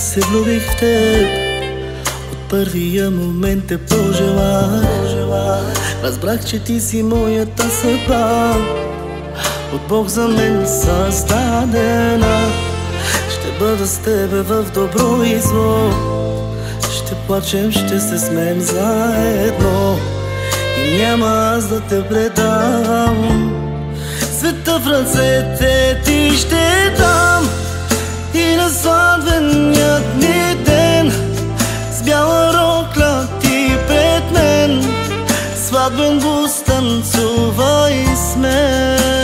се влюбих в теб. От първия момент те пожелах. Разбрах, че ти си моята съдба. От Бог за мен създадена. Ще бъда с тебе в добро и зло. Ще плачем, ще се смеем заедно. И няма аз да те предам. Света в ръцете ти ще дам И на сватбеният ни ден С бяла рокля ти пред мен Сватбен бус танцувай с мен.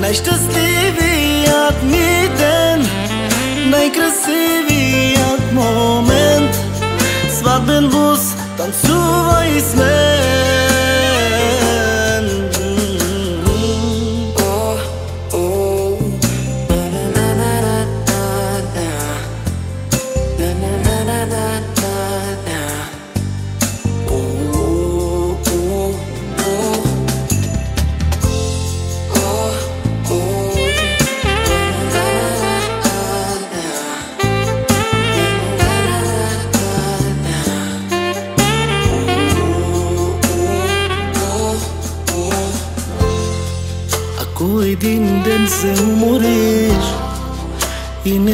Най-щастливият ми ден Най-красивият момент Сватбен бус танцувай с мен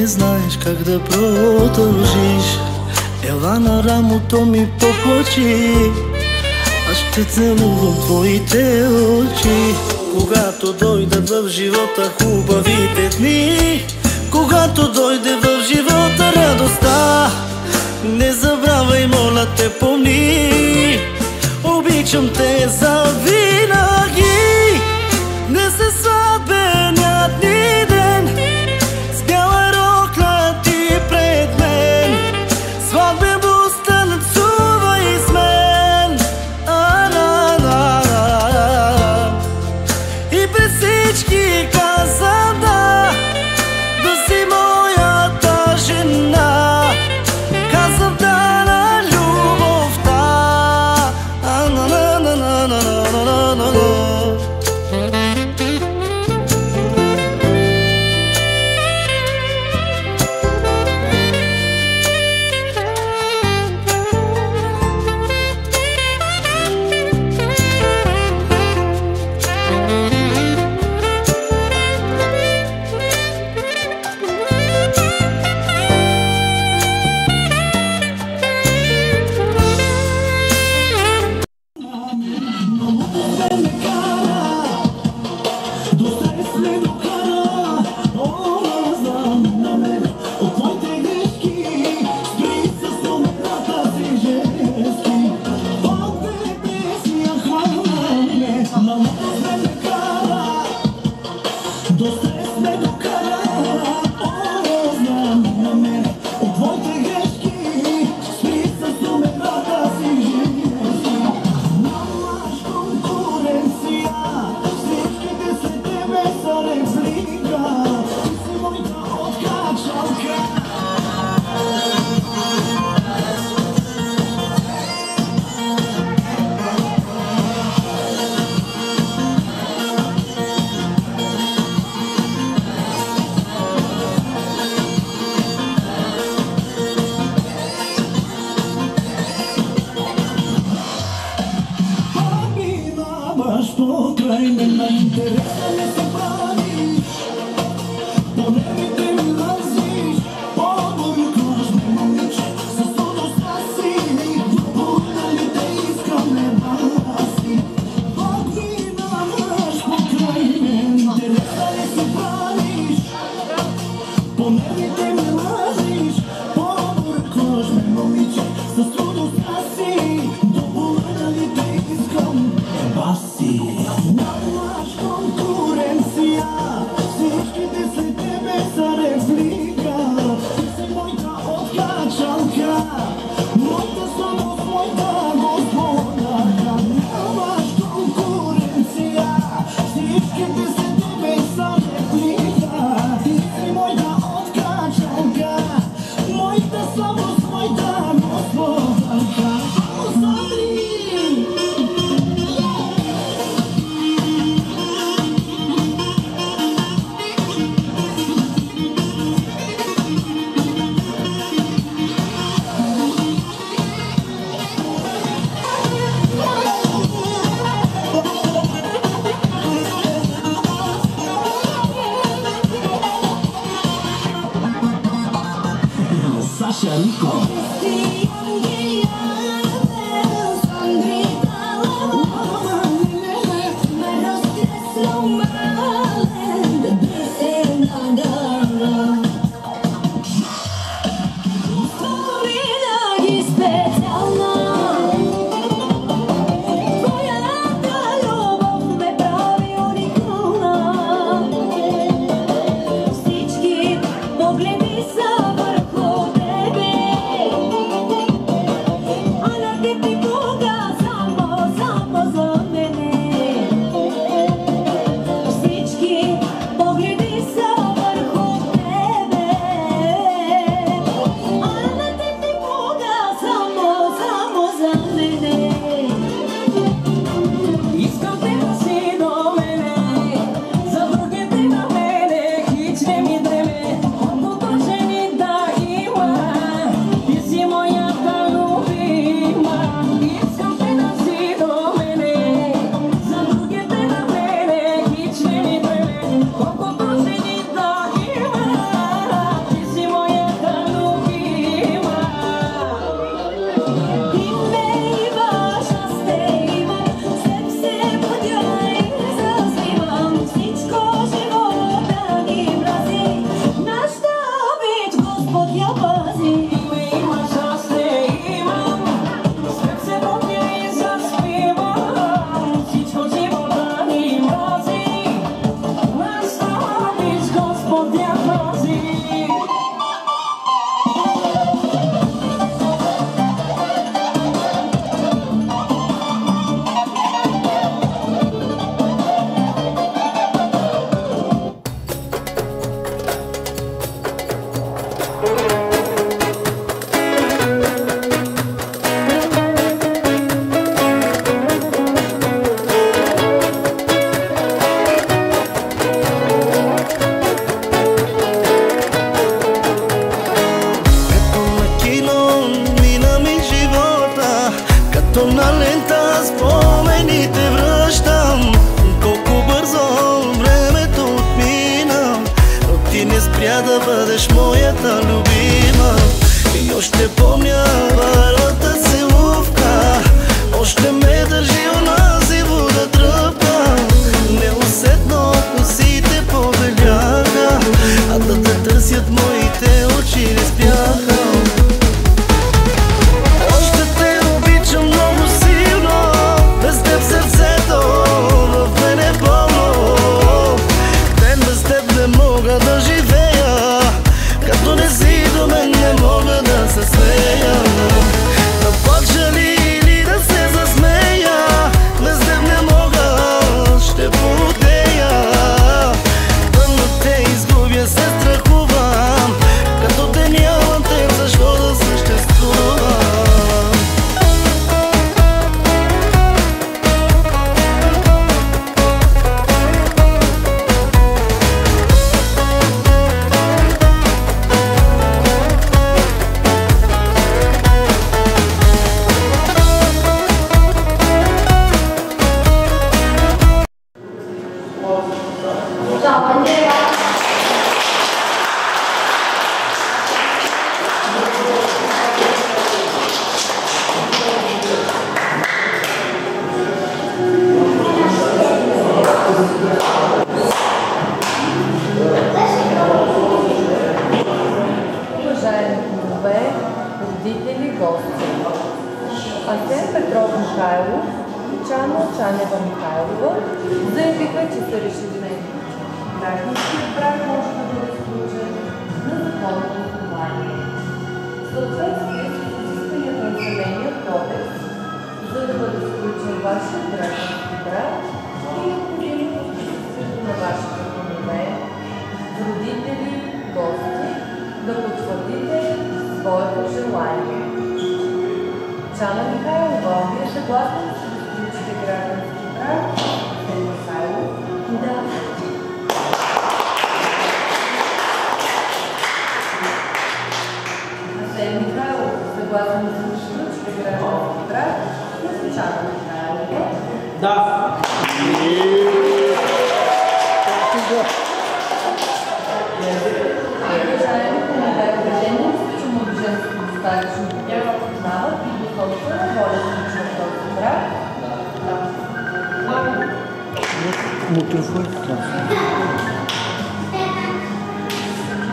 знаеш как да продължиш. Ела на рамото ми поплачи Аз ще целувам твоите очи. Когато дойдат в живота хубавите дни Когато дойде в живота радостта Не забравяй, моля те, помни. Обичам те за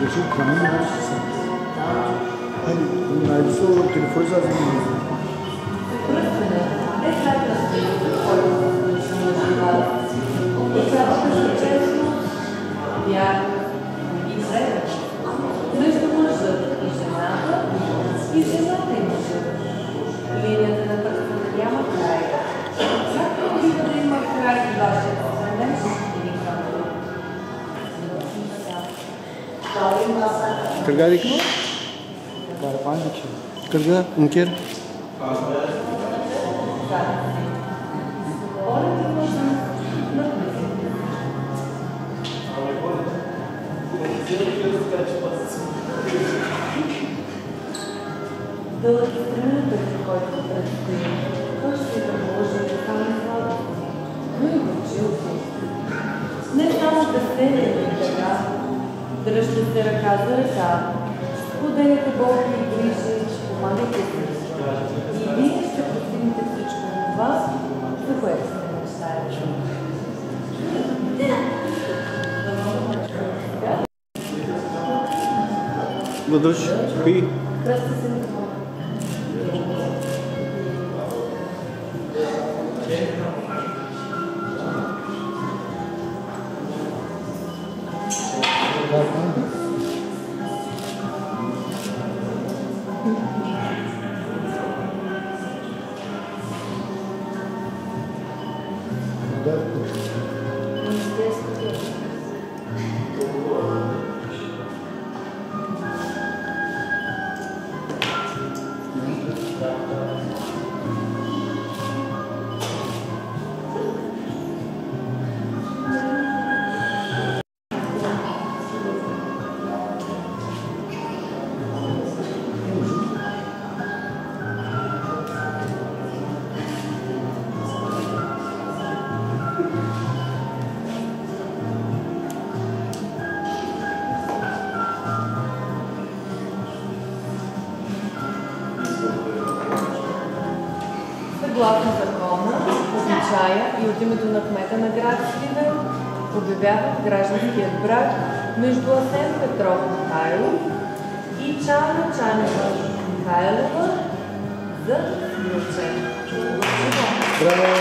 Jesús conmigo. Una de sus triunfos es Kırgağ dikme. Gariban dikiyor. Kırgağ, inkir. Ръка за ръка, споделяте болки и грижи, помагайте си. И вие ще постигнете всичко това, за което сте. Благодариш. Пи. Кръста от името на кмета на град Сливен обявяват гражданският брак между Асен Петров Михайлов и Чана Чанева Михайлова за сключен. Браво.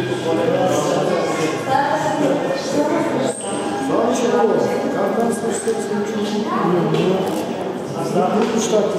Как слушате случило? Знам ли нещата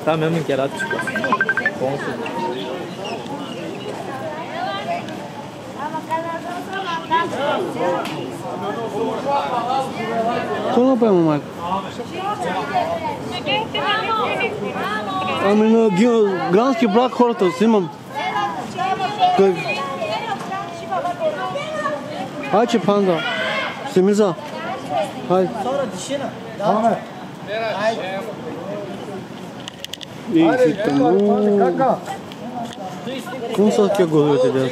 върши. Hadi valla en kanal var konti. Dine. Tamam mı kerat çıkıyor. Какво направим, майка? Ами на ги- грански брак хората снимам. Как? Айче панда. Семиза. Хай. Аме, И айде, си Ei, então. Como só que eu gosto de Deus?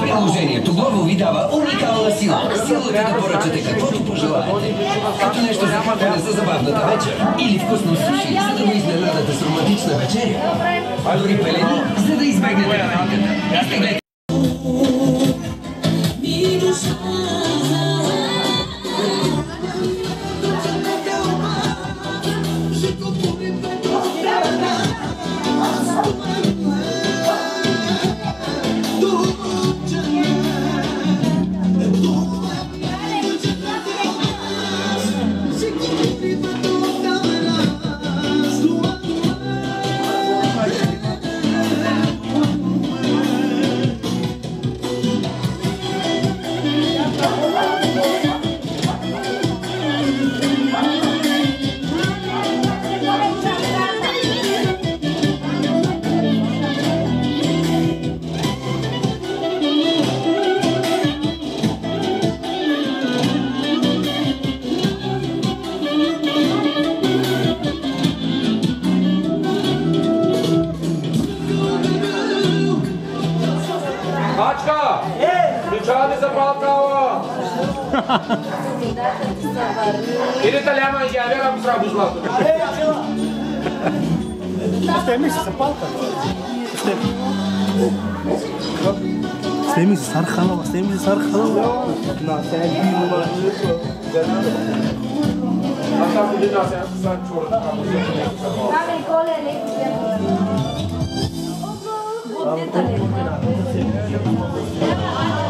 Приложението Glovo ви дава уникална сила. Силата да поръчате каквото пожелаете. Като нещо за хапване за забавната вечер. Или вкусно суши, за да го изненадате с романтична вечеря. Дори пелени, за да избегнете паниката. Изтеглете Conciate São Paulo Caô! Ele está lhe amanhã, era para os lados. Isto é misto, São Paulo? Isto é. Sistemimiz sarı kalan, sistemimiz sarı kalan. Nasıl bir numara? Hatta bu nasıl sen çorun kapısı. Ben kolye ne Bu.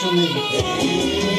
Russian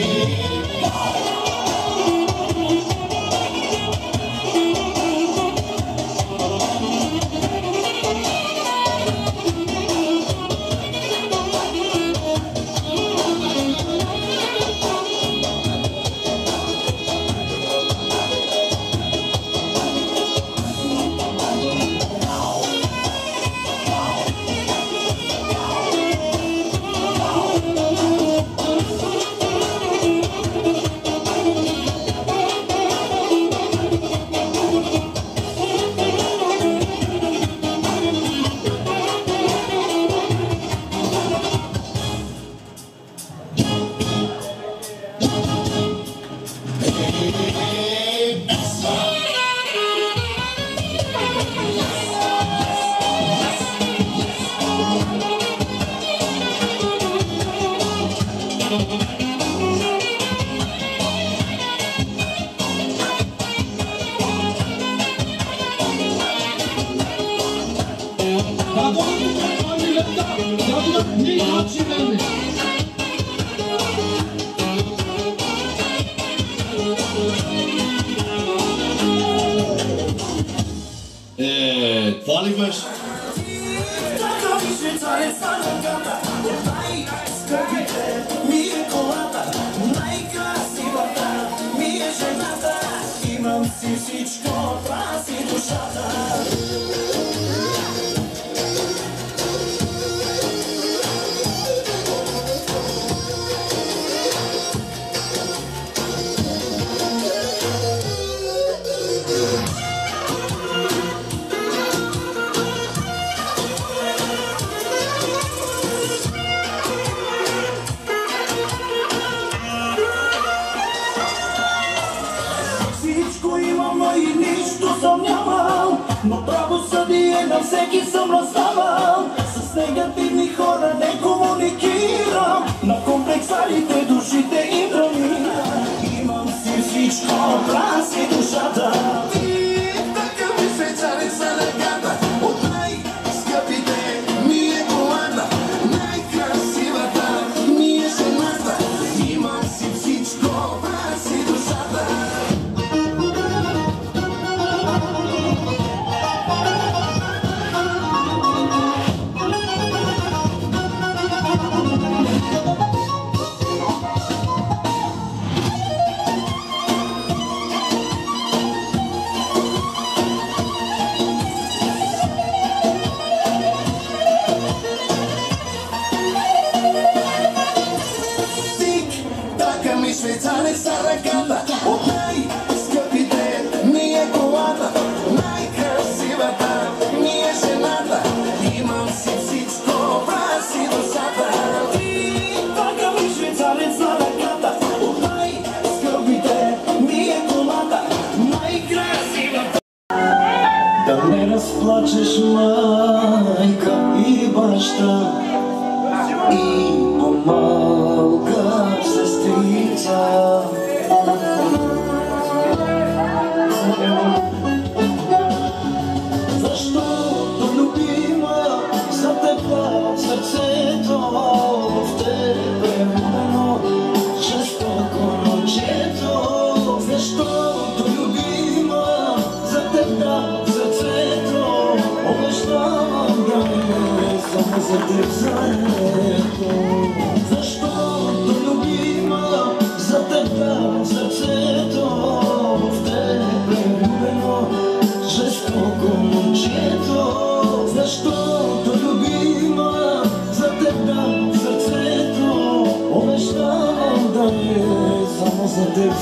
ты за это? За что ты любима? За тебе, за це то В тебе любимо жестокому чето За что ты любима? За тебе, за це то Овеш нам дає Само за тебе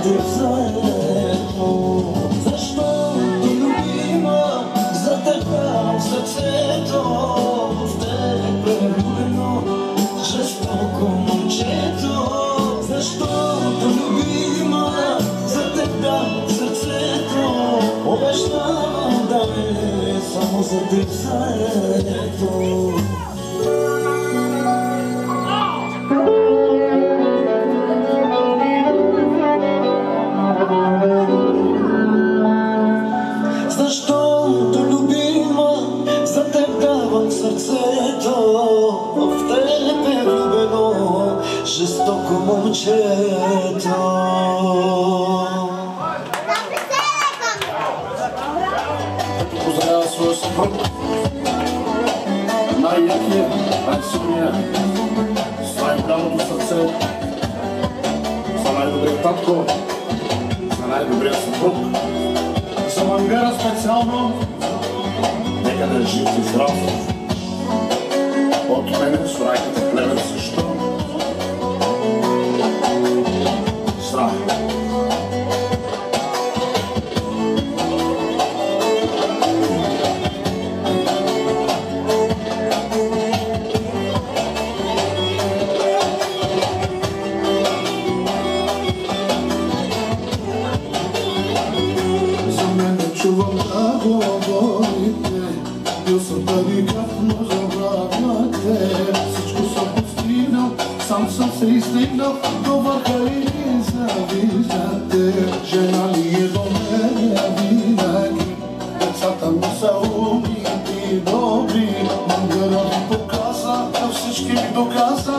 就算 que me casal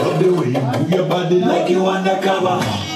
Love the way you move your body like you undercover.